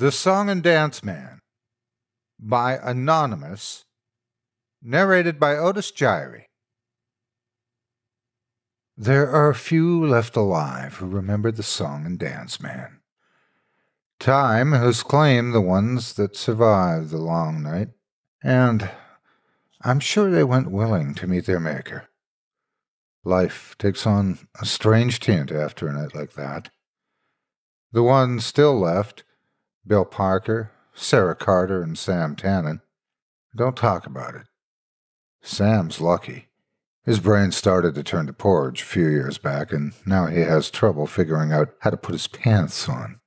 The Song and Dance Man by Anonymous, narrated by Otis Jiry. There are few left alive who remember the Song and Dance Man. Time has claimed the ones that survived the long night, and I'm sure they went willing to meet their Maker. Life takes on a strange tint after a night like that. The ones still left Bill Parker, Sarah Carter, and Sam Tannen. Don't talk about it. Sam's lucky. His brain started to turn to porridge a few years back, and now he has trouble figuring out how to put his pants on.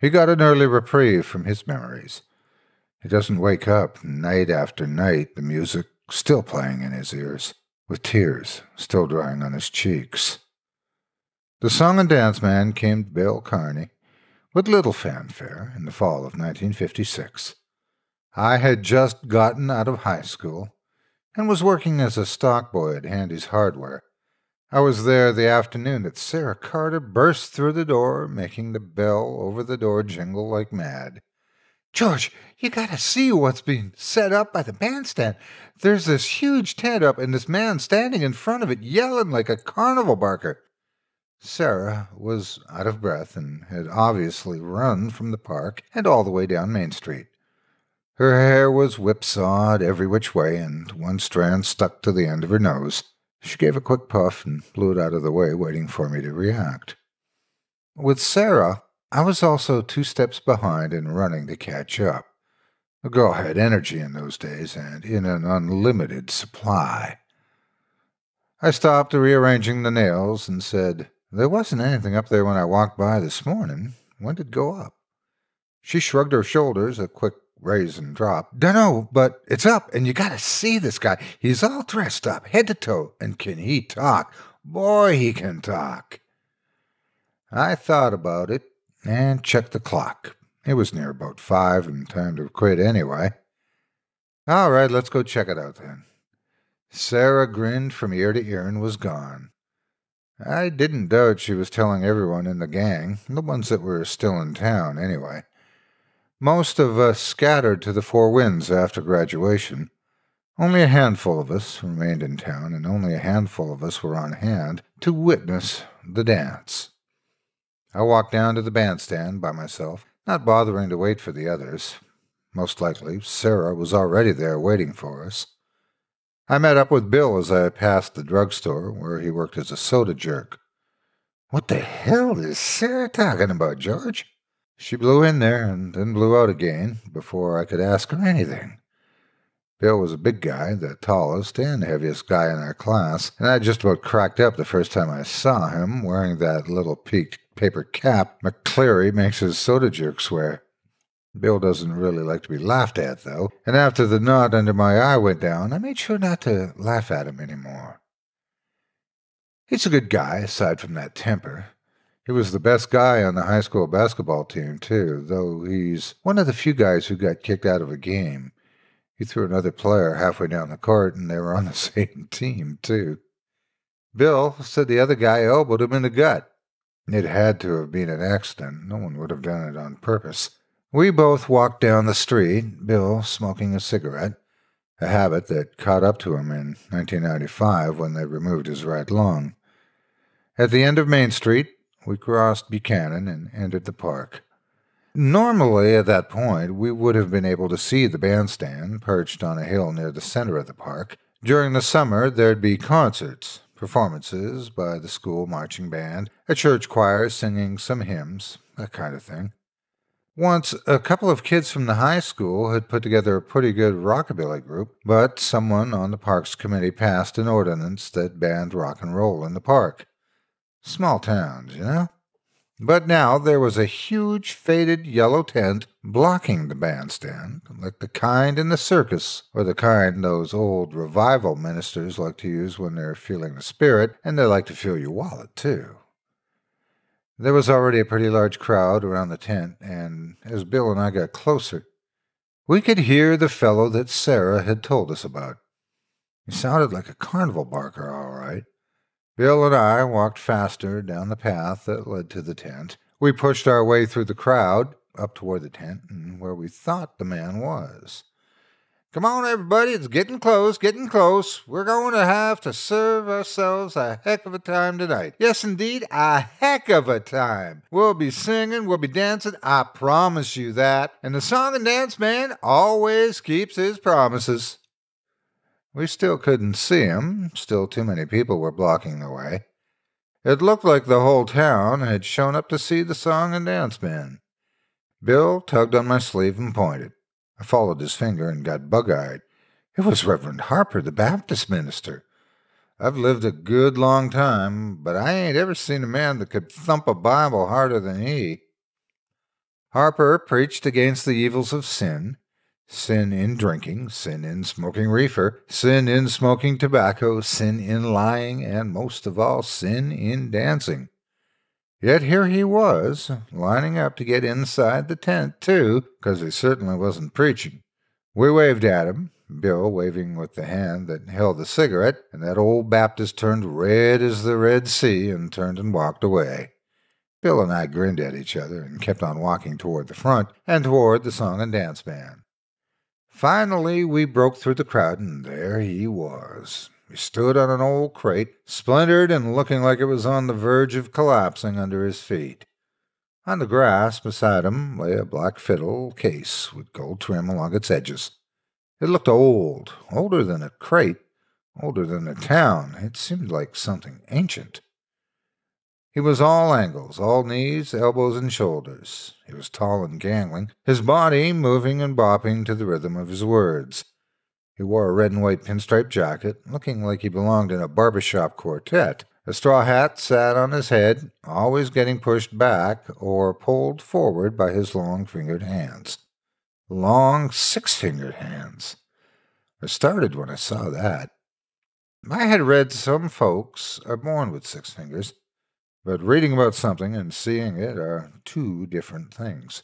He got an early reprieve from his memories. He doesn't wake up night after night, the music still playing in his ears, with tears still drying on his cheeks. The song and dance man came to Belle Kearney with little fanfare in the fall of 1956. I had just gotten out of high school and was working as a stock boy at Handy's Hardware. I was there the afternoon that Sarah Carter burst through the door, making the bell over the door jingle like mad. George, you gotta see what's being set up by the bandstand. There's this huge tent up, and this man standing in front of it yelling like a carnival barker. Sarah was out of breath and had obviously run from the park and all the way down Main Street. Her hair was whipsawed every which way, and one strand stuck to the end of her nose. She gave a quick puff and blew it out of the way, waiting for me to react. With Sarah, I was also two steps behind and running to catch up. The girl had energy in those days and in an unlimited supply. I stopped rearranging the nails and said, there wasn't anything up there when I walked by this morning. When did it go up? She shrugged her shoulders, a quick raise and drop. Dunno, but it's up, and you gotta see this guy. He's all dressed up, head to toe, and can he talk? Boy, he can talk. I thought about it and checked the clock. It was near about five and time to quit anyway. All right, let's go check it out then. Sarah grinned from ear to ear and was gone. I didn't doubt she was telling everyone in the gang, the ones that were still in town, anyway. Most of us scattered to the four winds after graduation. Only a handful of us remained in town, and only a handful of us were on hand to witness the dance. I walked down to the bandstand by myself, not bothering to wait for the others. Most likely, Sarah was already there waiting for us. I met up with Bill as I passed the drugstore where he worked as a soda jerk. What the hell is Sarah talking about, George? She blew in there and then blew out again before I could ask her anything. Bill was a big guy, the tallest and heaviest guy in our class, and I just about cracked up the first time I saw him wearing that little peaked paper cap McCleary makes his soda jerks wear. Bill doesn't really like to be laughed at, though, and after the knot under my eye went down, I made sure not to laugh at him any more. He's a good guy, aside from that temper. He was the best guy on the high school basketball team, too, though he's one of the few guys who got kicked out of a game. He threw another player halfway down the court, and they were on the same team, too. Bill said the other guy elbowed him in the gut. It had to have been an accident. No one would have done it on purpose. We both walked down the street, Bill smoking a cigarette, a habit that caught up to him in 1995 when they removed his right lung. At the end of Main Street, we crossed Buchanan and entered the park. Normally, at that point, we would have been able to see the bandstand perched on a hill near the center of the park. During the summer, there'd be concerts, performances by the school marching band, a church choir singing some hymns, that kind of thing. Once, a couple of kids from the high school had put together a pretty good rockabilly group, but someone on the parks committee passed an ordinance that banned rock and roll in the park. Small towns, you know? But now there was a huge faded yellow tent blocking the bandstand, like the kind in the circus, or the kind those old revival ministers like to use when they're feeling the spirit, and they like to feel your wallet, too. There was already a pretty large crowd around the tent, and as Bill and I got closer, we could hear the fellow that Sarah had told us about. He sounded like a carnival barker, all right. Bill and I walked faster down the path that led to the tent. We pushed our way through the crowd, up toward the tent and where we thought the man was. Come on, everybody, it's getting close, getting close. We're going to have to serve ourselves a heck of a time tonight. Yes, indeed, a heck of a time. We'll be singing, we'll be dancing, I promise you that. And the song and dance man always keeps his promises. We still couldn't see him, still too many people were blocking the way. It looked like the whole town had shown up to see the song and dance man. Bill tugged on my sleeve and pointed. I followed his finger and got bug eyed. It was Reverend Harper, the Baptist minister. I've lived a good long time, but I ain't ever seen a man that could thump a Bible harder than he. Harper preached against the evils of sin sin in drinking, sin in smoking reefer, sin in smoking tobacco, sin in lying, and most of all, sin in dancing. Yet here he was, lining up to get inside the tent, too, because he certainly wasn't preaching. We waved at him, Bill waving with the hand that held the cigarette, and that old Baptist turned red as the Red Sea and turned and walked away. Bill and I grinned at each other and kept on walking toward the front and toward the song and dance band. Finally, we broke through the crowd, and there he was, he stood on an old crate, splintered and looking like it was on the verge of collapsing under his feet. On the grass beside him lay a black fiddle case with gold trim along its edges. It looked old, older than a crate, older than a town. It seemed like something ancient. He was all angles, all knees, elbows, and shoulders. He was tall and gangling, his body moving and bopping to the rhythm of his words. He wore a red and white pinstripe jacket, looking like he belonged in a barber shop quartet. A straw hat sat on his head, always getting pushed back or pulled forward by his long fingered hands. Long six fingered hands. I started when I saw that. I had read some folks are born with six fingers, but reading about something and seeing it are two different things.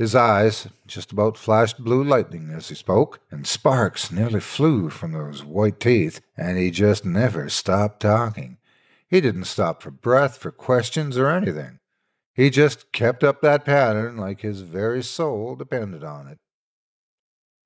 His eyes just about flashed blue lightning as he spoke, and sparks nearly flew from those white teeth, and he just never stopped talking. He didn't stop for breath, for questions, or anything. He just kept up that pattern like his very soul depended on it.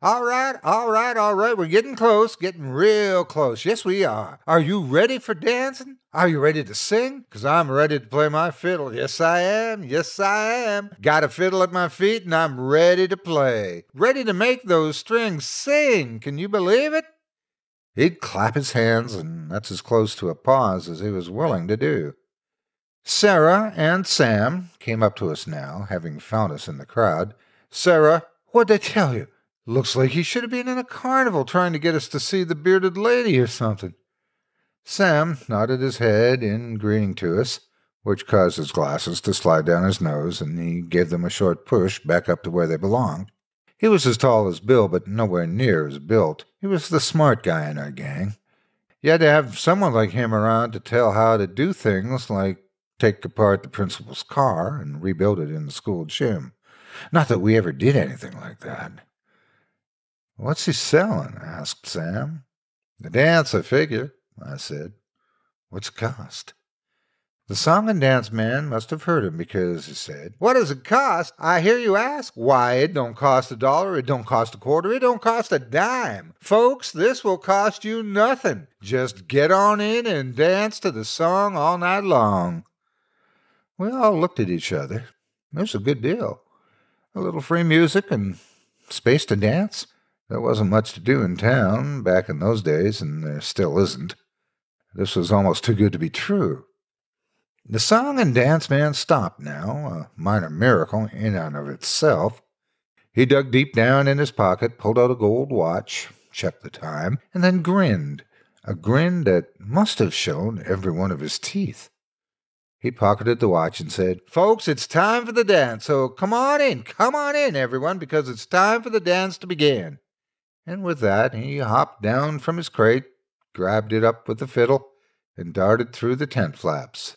All right, all right, all right. We're getting close, getting real close. Yes, we are. Are you ready for dancing? Are you ready to sing? Because I'm ready to play my fiddle. Yes, I am. Yes, I am. Got a fiddle at my feet and I'm ready to play. Ready to make those strings sing. Can you believe it? He'd clap his hands, and that's as close to a pause as he was willing to do. Sarah and Sam came up to us now, having found us in the crowd. Sarah, what'd they tell you? Looks like he should have been in a carnival trying to get us to see the bearded lady or something. Sam nodded his head in greeting to us, which caused his glasses to slide down his nose, and he gave them a short push back up to where they belonged. He was as tall as Bill, but nowhere near as built. He was the smart guy in our gang. You had to have someone like him around to tell how to do things like take apart the principal's car and rebuild it in the school gym. Not that we ever did anything like that. What's he selling? asked Sam. The dance, I figure, I said. What's it cost? The song and dance man must have heard him because he said, What does it cost? I hear you ask. Why, it don't cost a dollar, it don't cost a quarter, it don't cost a dime. Folks, this will cost you nothing. Just get on in and dance to the song all night long. We all looked at each other. It was a good deal. A little free music and space to dance. There wasn't much to do in town back in those days, and there still isn't. This was almost too good to be true. The song and dance man stopped now, a minor miracle in and of itself. He dug deep down in his pocket, pulled out a gold watch, checked the time, and then grinned, a grin that must have shown every one of his teeth. He pocketed the watch and said, Folks, it's time for the dance, so come on in, come on in, everyone, because it's time for the dance to begin. And with that, he hopped down from his crate, grabbed it up with the fiddle, and darted through the tent flaps.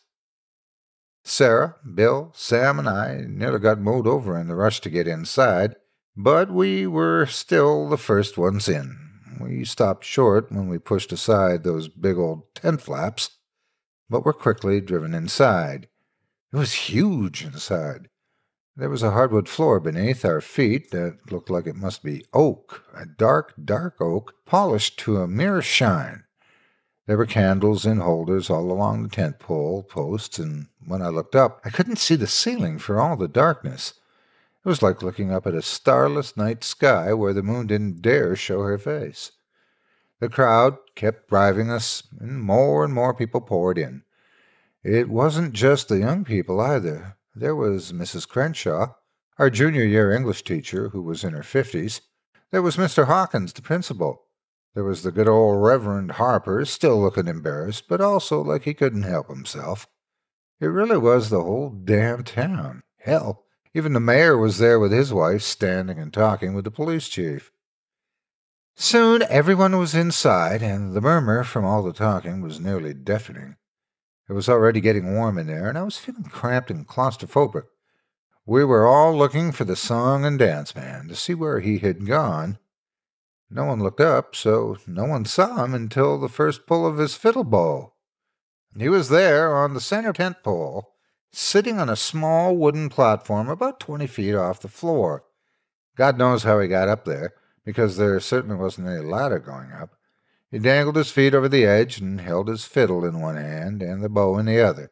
Sarah, Bill, Sam, and I nearly got mowed over in the rush to get inside, but we were still the first ones in. We stopped short when we pushed aside those big old tent flaps, but were quickly driven inside. It was huge inside. There was a hardwood floor beneath our feet that looked like it must be oak, a dark, dark oak, polished to a mere shine. There were candles in holders all along the tent pole posts, and when I looked up, I couldn't see the ceiling for all the darkness. It was like looking up at a starless night sky where the moon didn't dare show her face. The crowd kept driving us, and more and more people poured in. It wasn't just the young people either. There was Mrs. Crenshaw, our junior year English teacher, who was in her fifties. There was Mr. Hawkins, the principal. There was the good old Reverend Harper, still looking embarrassed, but also like he couldn't help himself. It really was the whole damn town. Hell, even the mayor was there with his wife, standing and talking with the police chief. Soon everyone was inside, and the murmur from all the talking was nearly deafening. It was already getting warm in there, and I was feeling cramped and claustrophobic. We were all looking for the song and dance man to see where he had gone. No one looked up, so no one saw him until the first pull of his fiddle bow. He was there on the center tent pole, sitting on a small wooden platform about twenty feet off the floor. God knows how he got up there, because there certainly wasn't any ladder going up. He dangled his feet over the edge and held his fiddle in one hand and the bow in the other.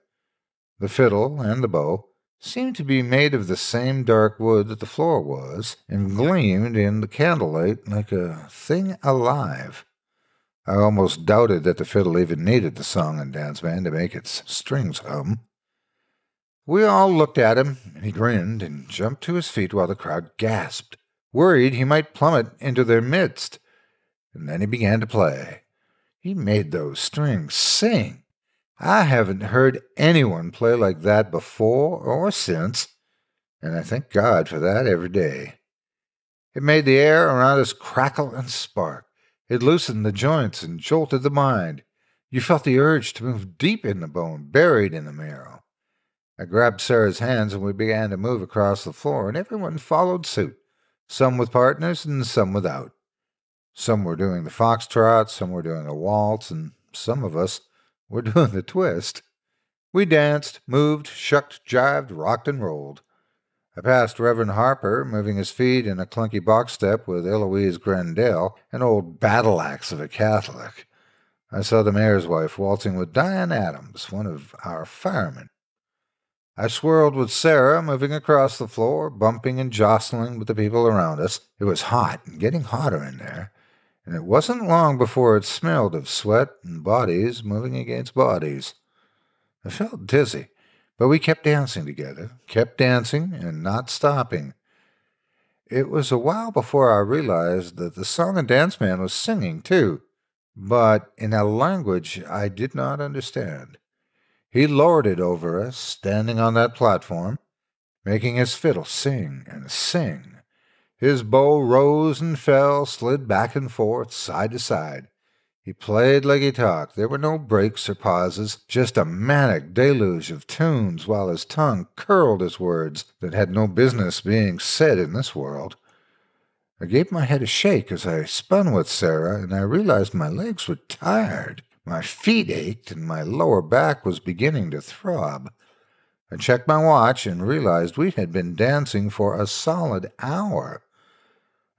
The fiddle and the bow seemed to be made of the same dark wood that the floor was, and gleamed in the candlelight like a thing alive. I almost doubted that the fiddle even needed the song and dance band to make its strings hum. We all looked at him, and he grinned and jumped to his feet while the crowd gasped, worried he might plummet into their midst. And then he began to play. He made those strings sing. I haven't heard anyone play like that before or since, and I thank God for that every day. It made the air around us crackle and spark. It loosened the joints and jolted the mind. You felt the urge to move deep in the bone, buried in the marrow. I grabbed Sarah's hands and we began to move across the floor, and everyone followed suit, some with partners and some without. Some were doing the foxtrot, some were doing a waltz, and some of us were doing the twist. We danced, moved, shucked, jived, rocked, and rolled. I passed Reverend Harper, moving his feet in a clunky box step with Eloise Grendel, an old battle axe of a Catholic. I saw the mayor's wife waltzing with Diane Adams, one of our firemen. I swirled with Sarah, moving across the floor, bumping and jostling with the people around us. It was hot and getting hotter in there, and it wasn't long before it smelled of sweat and bodies moving against bodies. I felt dizzy, but we kept dancing together, kept dancing and not stopping. It was a while before I realized that the song and dance man was singing too, but in a language I did not understand. He lorded over us, standing on that platform, making his fiddle sing and sing. His bow rose and fell, slid back and forth, side to side. He played like he talked. There were no breaks or pauses, just a manic deluge of tunes, while his tongue curled his words that had no business being said in this world. I gave my head a shake as I spun with Sarah, and I realized my legs were tired. My feet ached and my lower back was beginning to throb. I checked my watch and realized we had been dancing for a solid hour.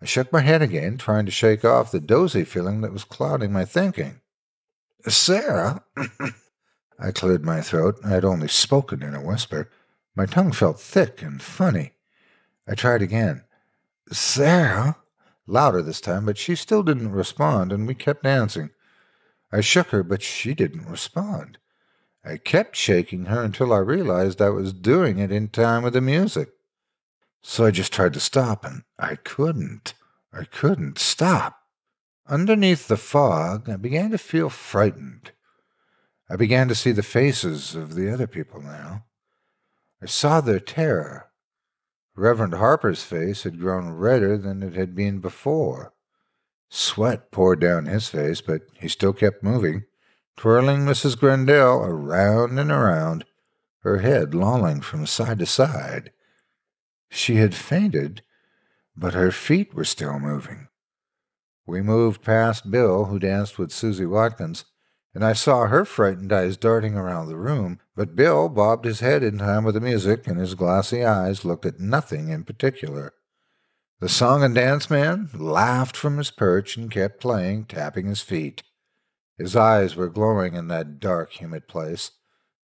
I shook my head again, trying to shake off the dozy feeling that was clouding my thinking. Sarah, I cleared my throat. I had only spoken in a whisper. My tongue felt thick and funny. I tried again. Sarah, louder this time, but she still didn't respond, and we kept dancing. I shook her, but she didn't respond. I kept shaking her until I realized I was doing it in time with the music. So I just tried to stop, and I couldn't. I couldn't stop. Underneath the fog, I began to feel frightened. I began to see the faces of the other people now. I saw their terror. Reverend Harper's face had grown redder than it had been before. Sweat poured down his face, but he still kept moving, twirling Mrs. Grendel around and around, her head lolling from side to side. She had fainted, but her feet were still moving. We moved past Bill, who danced with Susie Watkins, and I saw her frightened eyes darting around the room, but Bill bobbed his head in time with the music, and his glassy eyes looked at nothing in particular. The song and dance man laughed from his perch and kept playing, tapping his feet. His eyes were glowing in that dark, humid place.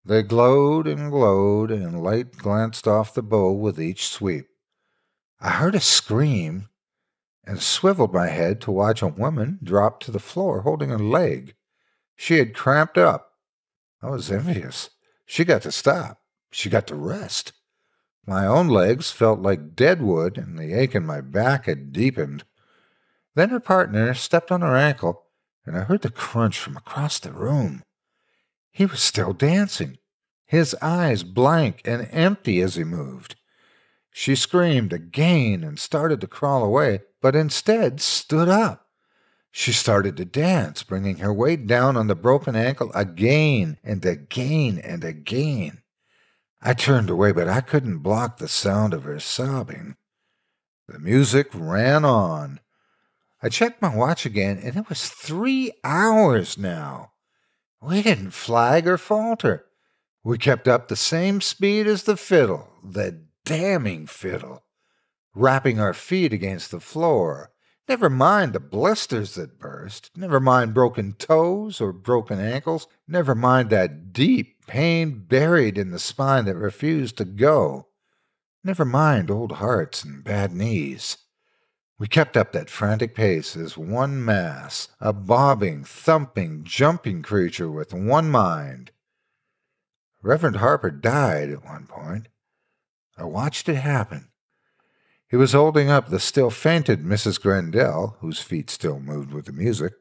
They glowed and glowed, and light glanced off the bow with each sweep. I heard a scream and swiveled my head to watch a woman drop to the floor holding a leg. She had cramped up. I was envious. She got to stop. She got to rest. My own legs felt like dead wood, and the ache in my back had deepened. Then her partner stepped on her ankle, and I heard the crunch from across the room. He was still dancing, his eyes blank and empty as he moved. She screamed again and started to crawl away, but instead stood up. She started to dance, bringing her weight down on the broken ankle again and again and again. I turned away, but I couldn't block the sound of her sobbing. The music ran on. I checked my watch again, and it was three hours now. We didn't flag or falter. We kept up the same speed as the fiddle, the damning fiddle, rapping our feet against the floor. Never mind the blisters that burst, never mind broken toes or broken ankles, never mind that deep pain buried in the spine that refused to go. Never mind old hearts and bad knees. We kept up that frantic pace as one mass, a bobbing, thumping, jumping creature with one mind. Reverend Harper died at one point. I watched it happen. He was holding up the still fainted Mrs. Grendel, whose feet still moved with the music,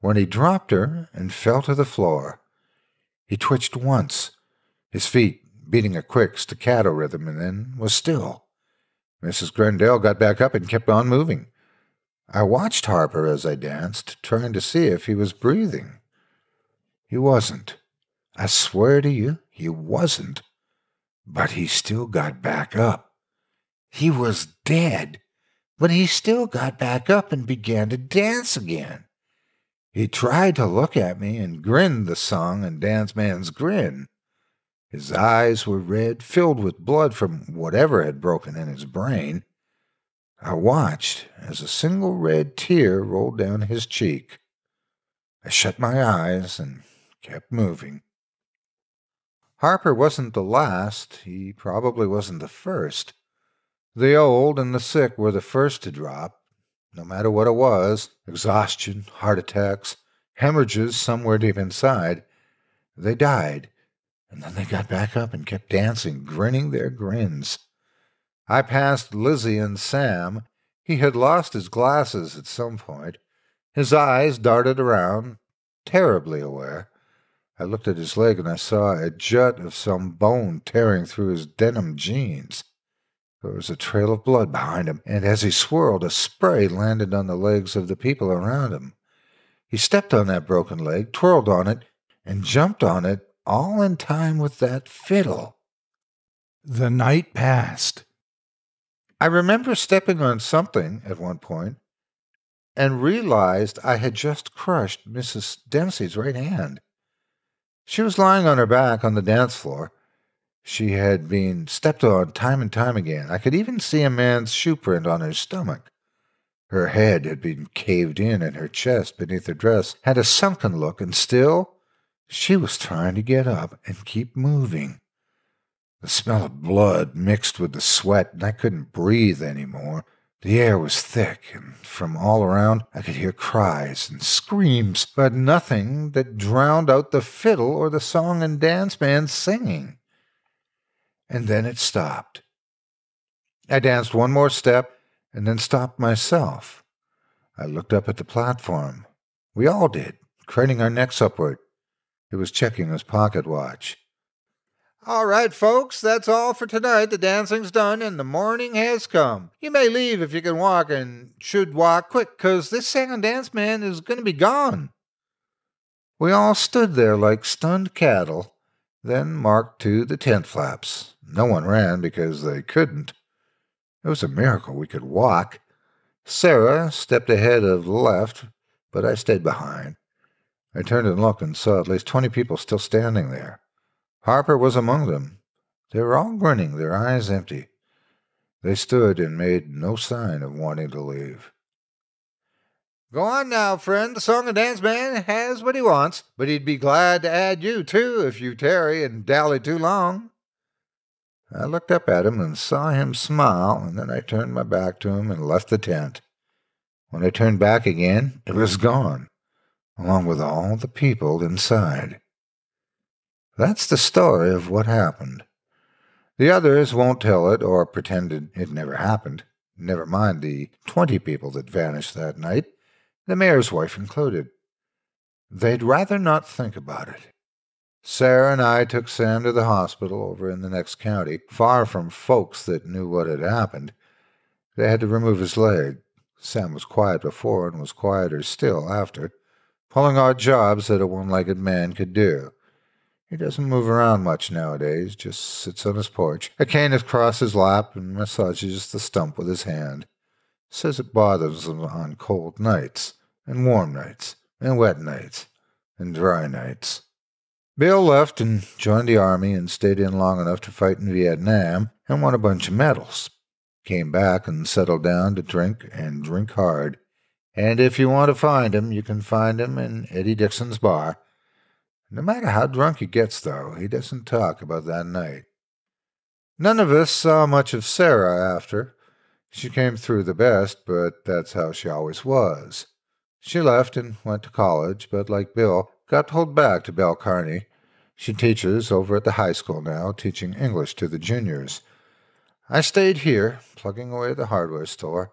when he dropped her and fell to the floor. He twitched once, his feet beating a quick staccato rhythm, and then was still. Mrs. Grendel got back up and kept on moving. I watched Harper as I danced, trying to see if he was breathing. He wasn't. I swear to you, he wasn't. But he still got back up. He was dead, but he still got back up and began to dance again. He tried to look at me and grinned the song and dance man's grin. His eyes were red, filled with blood from whatever had broken in his brain. I watched as a single red tear rolled down his cheek. I shut my eyes and kept moving. Harper wasn't the last, he probably wasn't the first. The old and the sick were the first to drop, no matter what it was exhaustion, heart attacks, hemorrhages somewhere deep inside. They died, and then they got back up and kept dancing, grinning their grins. I passed Lizzie and Sam. He had lost his glasses at some point. His eyes darted around, terribly aware. I looked at his leg and I saw a jut of some bone tearing through his denim jeans. There was a trail of blood behind him, and as he swirled, a spray landed on the legs of the people around him. He stepped on that broken leg, twirled on it, and jumped on it, all in time with that fiddle. The night passed. I remember stepping on something at one point and realized I had just crushed Mrs. Dempsey's right hand. She was lying on her back on the dance floor. She had been stepped on time and time again. I could even see a man's shoe print on her stomach. Her head had been caved in, and her chest beneath her dress had a sunken look, and still she was trying to get up and keep moving. The smell of blood mixed with the sweat, and I couldn't breathe any more. The air was thick, and from all around I could hear cries and screams, but nothing that drowned out the fiddle or the song and dance band singing. And then it stopped. I danced one more step and then stopped myself. I looked up at the platform. We all did, craning our necks upward. He was checking his pocket watch. All right, folks, that's all for tonight. The dancing's done and the morning has come. You may leave if you can walk and should walk quick, 'cause this and dance man is going to be gone. We all stood there like stunned cattle, then marked to the tent flaps. No one ran because they couldn't. It was a miracle we could walk. Sarah stepped ahead of the left, but I stayed behind. I turned and looked and saw at least twenty people still standing there. Harper was among them. They were all grinning, their eyes empty. They stood and made no sign of wanting to leave. Go on now, friend. The song and dance man has what he wants, but he'd be glad to add you, too, if you tarry and dally too long. I looked up at him and saw him smile, and then I turned my back to him and left the tent. When I turned back again, it was gone, along with all the people inside. That's the story of what happened. The others won't tell it or pretend it never happened. Never mind the twenty people that vanished that night, the mayor's wife included. They'd rather not think about it. Sarah and I took Sam to the hospital over in the next county, far from folks that knew what had happened. They had to remove his leg. Sam was quiet before and was quieter still after, pulling odd jobs that a one legged man could do. He doesn't move around much nowadays, just sits on his porch, a cane across his lap, and massages the stump with his hand. Says it bothers him on cold nights, and warm nights, and wet nights, and dry nights. Bill left and joined the army and stayed in long enough to fight in Vietnam and won a bunch of medals. Came back and settled down to drink and drink hard. And if you want to find him, you can find him in Eddie Dixon's bar. No matter how drunk he gets, though, he doesn't talk about that night. None of us saw much of Sarah after. She came through the best, but that's how she always was. She left and went to college, but like Bill, got pulled back to Belle Kearney. She teaches over at the high school now, teaching English to the juniors. I stayed here, plugging away at the hardware store.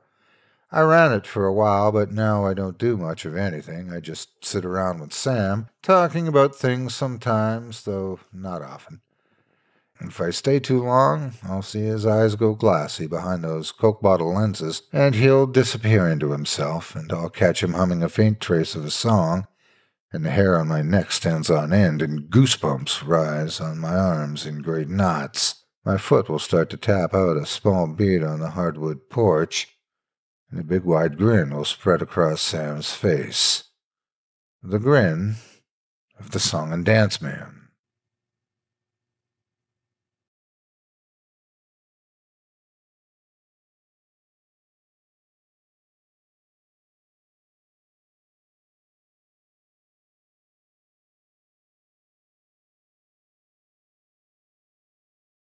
I ran it for a while, but now I don't do much of anything. I just sit around with Sam, talking about things sometimes, though not often. And if I stay too long, I'll see his eyes go glassy behind those Coke bottle lenses, and he'll disappear into himself, and I'll catch him humming a faint trace of a song, and the hair on my neck stands on end, and goosebumps rise on my arms in great knots. My foot will start to tap out a small beat on the hardwood porch, and a big wide grin will spread across Sam's face. The grin of the song and dance man.